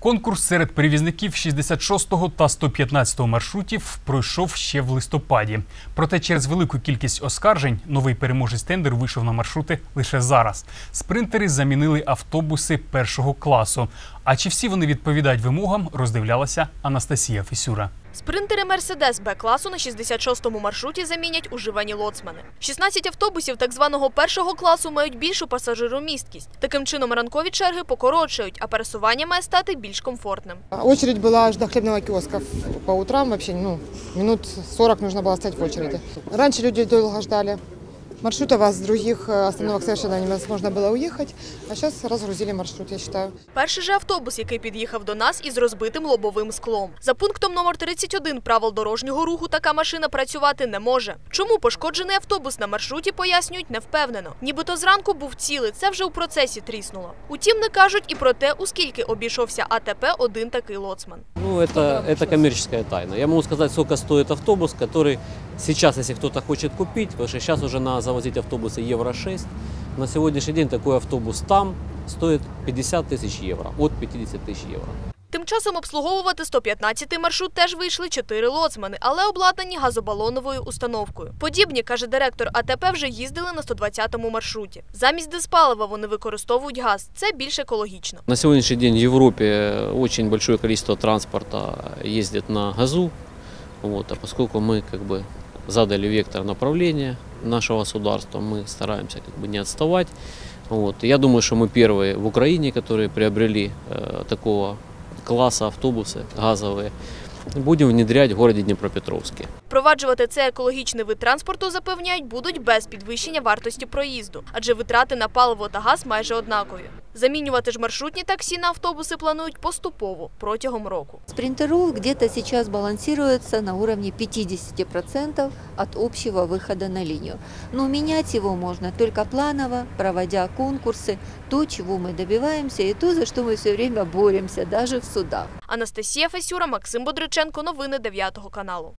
Конкурс серед перевізників 66-го та 115-го маршрутів пройшов ще в листопаді. Проте через велику кількість оскаржень новий переможець тендер вийшов на маршрути лише зараз. Спринтери замінили автобуси першого класу. А чи всі вони відповідають вимогам, роздивлялася Анастасія Фісюра. Спринтери Мерседес Б-класу на 66-му маршруті замінять уживані лоцмани. 16 автобусів так званого першого класу мають більшу пасажиромісткість. Таким чином ранкові черги покорочують, а пересування має стати більш комфортним. Очередь была аж до хлебного киоска по утрам вообще, ну, минут 40 нужно было стоять в очереди. Раньше люди долго ждали Маршрутов а с других э, остановок совершенно невозможно было уехать, а сейчас разгрузили маршрут, я считаю. Перший же автобус, який під'їхав до нас із розбитим лобовим склом. За пунктом номер 31 правил дорожнього руху така машина працювати не може. Чому пошкоджений автобус на маршруті пояснюють невпевнено. Нібито зранку був цілий, це вже у процесі тріснуло. Утім, не кажуть і про те, у скільки обійшовся АТП один такий лоцман. Ну, это, это коммерческая тайна. Я могу сказать, сколько стоит автобус, который сейчас, если кто-то хочет купить, потому что сейчас уже надо завозить автобусы Евро 6, на сегодняшний день такой автобус там стоит 50 тысяч евро, от 50 тысяч евро. Тим часом обслуговувати 115-й маршрут теж вийшли чотири лоцмани, але обладнані газобалоновою установкою. Подібні, каже директор АТП, вже їздили на 120-му маршруті. Замість диспалива вони використовують газ. Це більш екологічно. На сегодняшний день в Европе очень большое количество транспорта ездит на газу, вот, а поскольку мы как бы задали вектор направления нашего государства, мы стараемся как бы не отставать. Вот. Я думаю, что мы первые в Украине, которые приобрели э, такого класса автобусы газовые. Будем внедрять в городе Днепропетровске. Впроваджувати цей екологічний вид транспорту запевняють будуть без підвищення вартості проїзду, адже витрати на паливо та газ майже однакові. Замінювати ж маршрутні таксі на автобуси планують поступово протягом року. Спринтерол где-то сейчас балансируется на уровне 50% от общего выхода на линию. Но менять его можно только планово, проводя конкурсы, то, чего мы добиваемся, и то, за что мы все время боремся, даже в судах. Анастасія Фесюра, Максим Бодриченко. Новини 9 каналу.